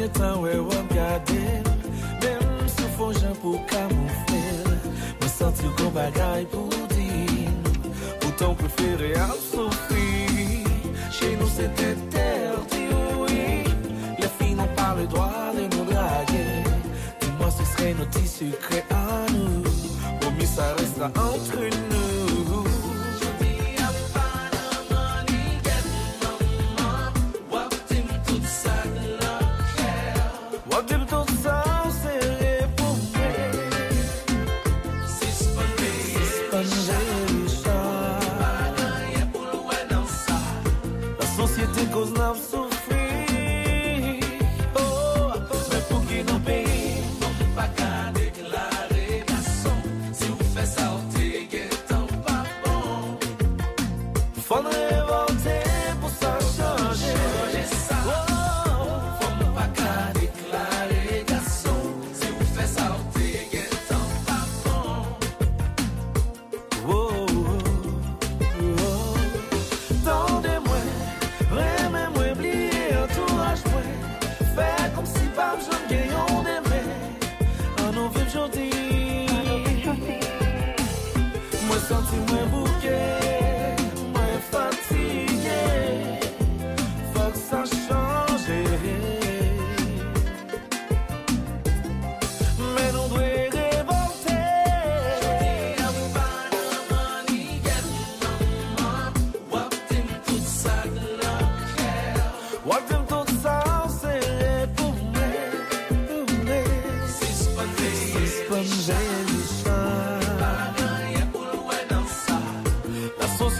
gen tan wè wap gade Mem sou fon jan pou kamoufle Mwen santi kon bagay pou di. Pou ton prefere al soufri. Oui. Les filles n'ont pas le droit de nous draguer Dis-moi ce serait notre secret à nous Promis ça restera entre nous La sosyete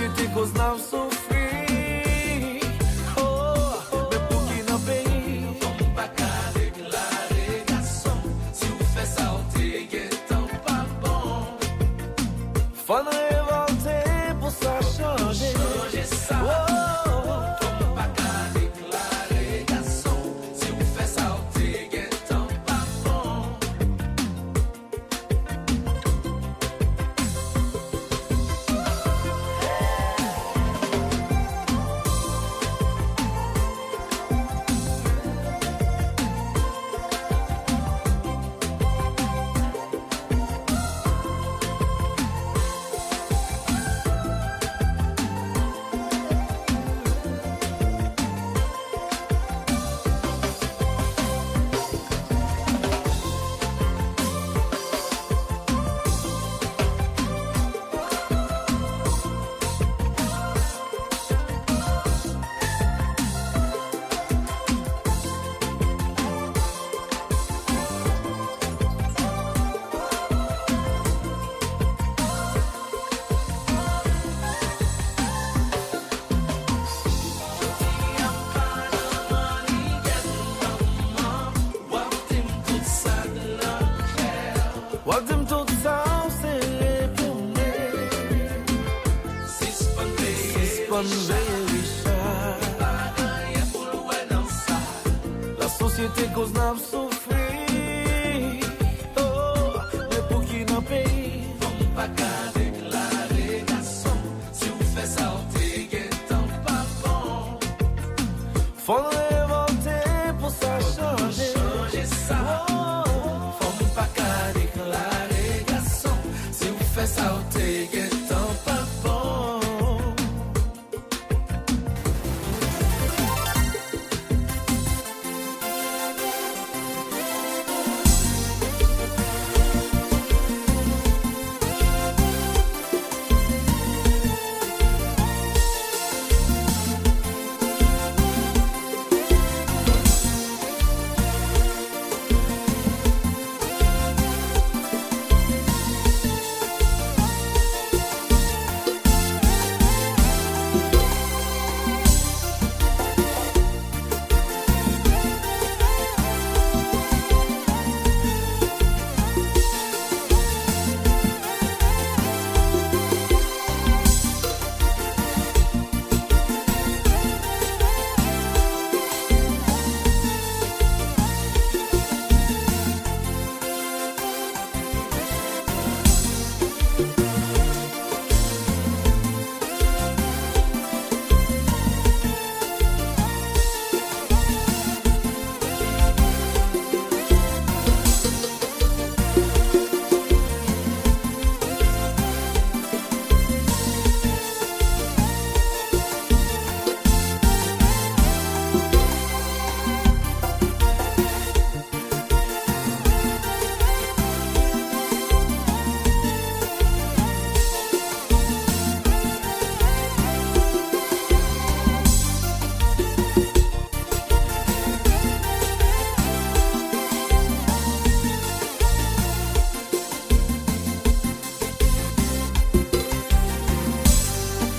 La sosyete koz nan La koz nan soufri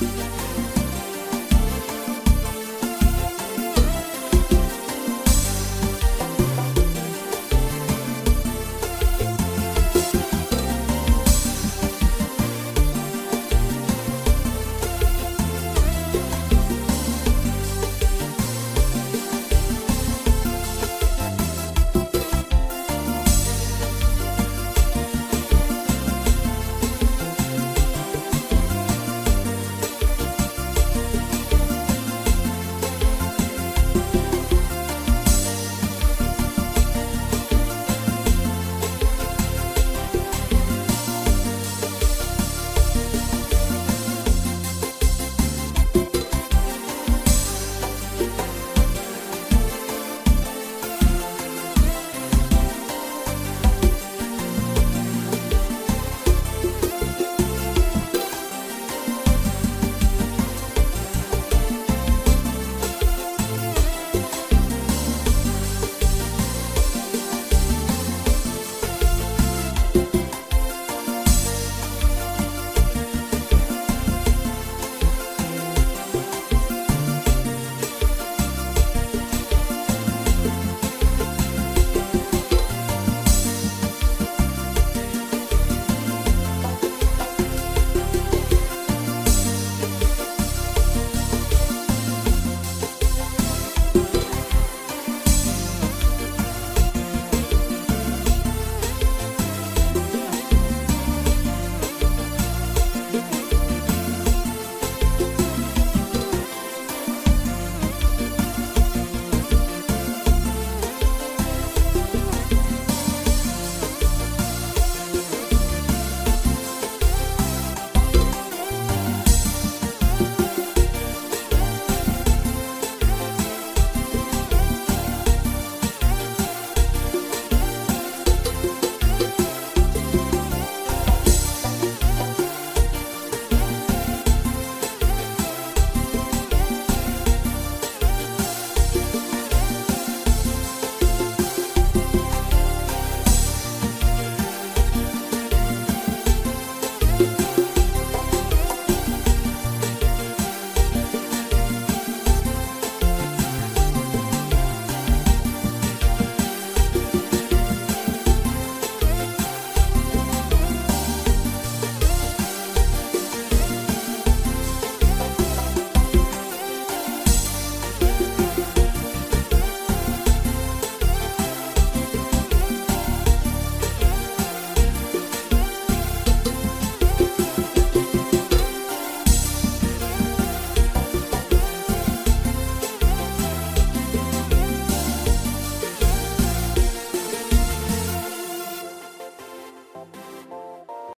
Bye.